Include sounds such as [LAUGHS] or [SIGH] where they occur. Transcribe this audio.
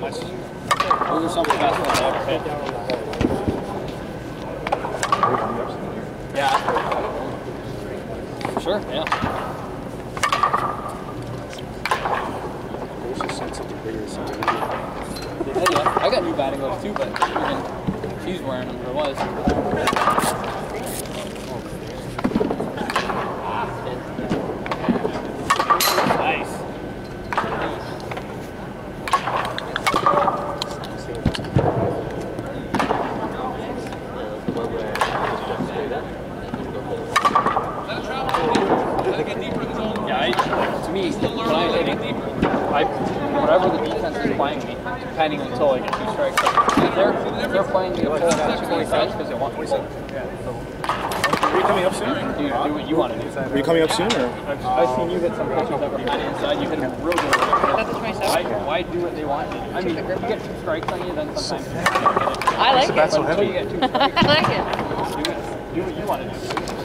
much. Those are some of the best ones I ever hit. Yeah. Sure, yeah. I got new batting gloves too, but she's wearing them, or was. Yeah, I, to me, when I hit it, I, whatever the defense is playing me, depending until I get two strikes. If they're, if they're playing me a full 25 because they want me full. Are you coming up soon? Do, do what you want to do. Are you coming up soon or? I've, I've seen you hit some pitches that were inside. You hit them real good. Why, why do what they want? I mean, you get two strikes on you, then sometimes you get it. I like it. But until you get two strikes, I like it. [LAUGHS] do, it, do what you want to do. Now, there is